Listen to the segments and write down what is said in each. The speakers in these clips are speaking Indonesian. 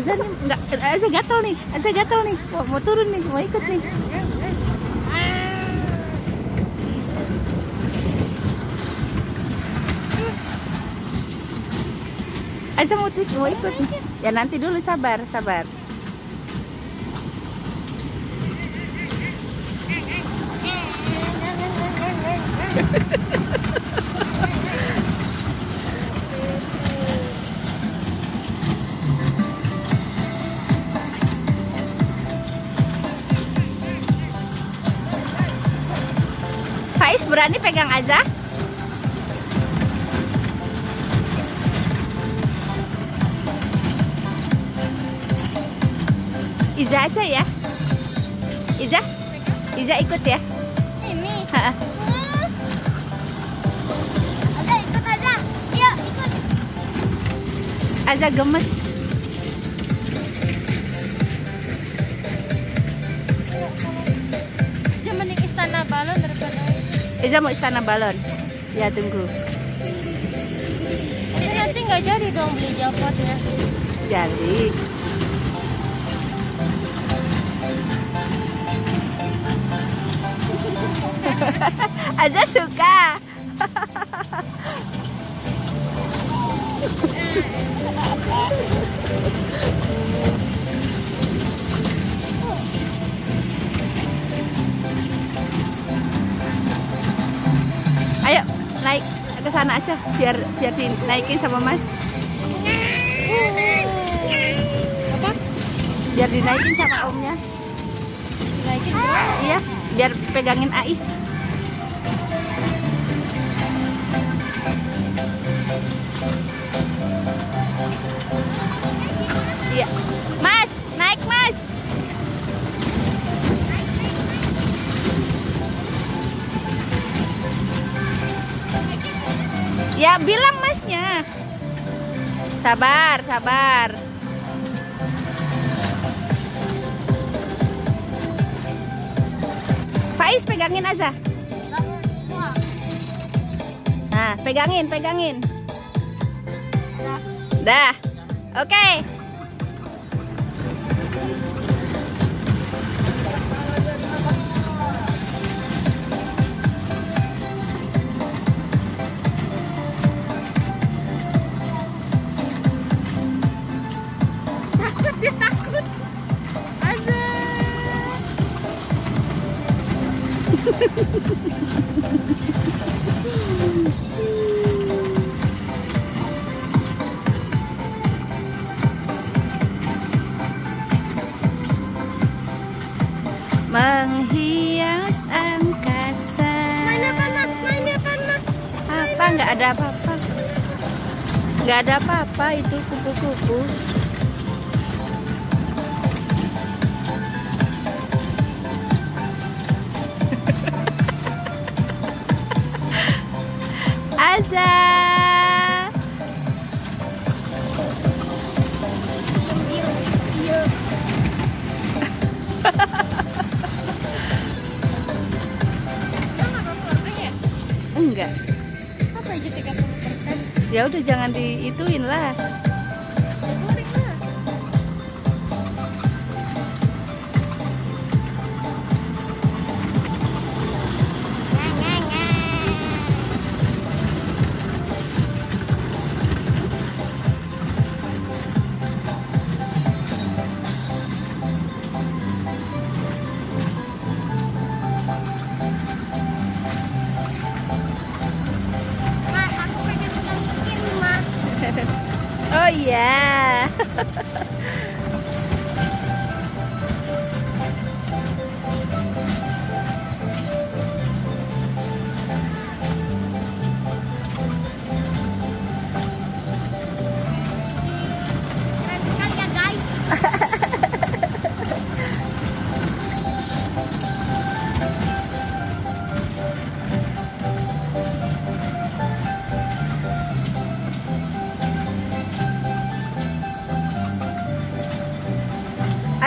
Azza nih nggak Azza gatel nih Azza gatel nih mau, mau turun nih mau ikut nih Azza mau, mau ikut nih ya nanti dulu sabar sabar. Faiz berani pegang Azza? Iza aja ya. Iza, Iza ikut ya. Ini. Ha-ha. Ada ikut aja. Iya, ikut. Azza gemes. Iza mau istana balon. Ya tunggu. Jadi nanti nggak jadi dong beli jampotnya. Jadi. Azza suka. Ayo naik ke sana aja biar biar dinaikin sama Mas. Apa? Biar dinaikin sama omnya. Naikin Iya, biar pegangin Ais. Ya, bilang Masnya. Sabar, sabar. Faiz pegangin aja. Nah, pegangin, pegangin. Dah. Oke. takut Nggak ada apa-apa itu kupu-kupu. Azza. Ya udah jangan diituin lah. Yeah.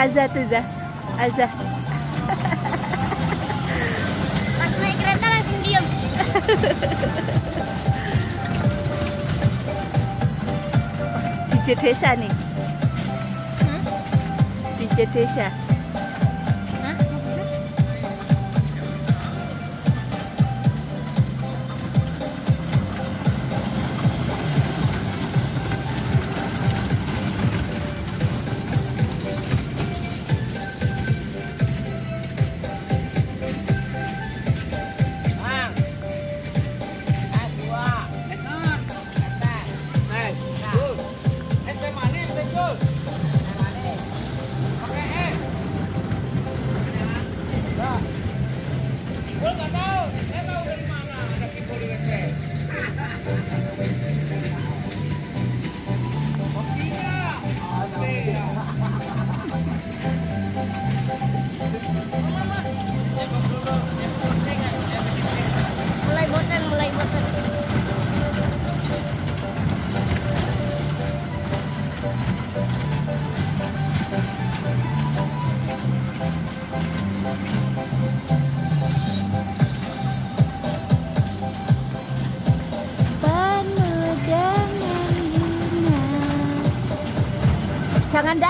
आजा तुझा आजा tiche tesha ni. Hmm? Tiche tesha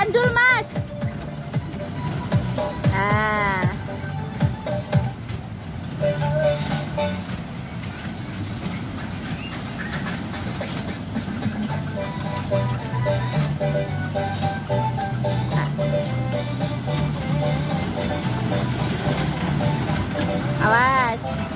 Jangan dandul, Mas. Ah. Awas.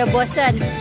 Udah katanya. Udah bosen.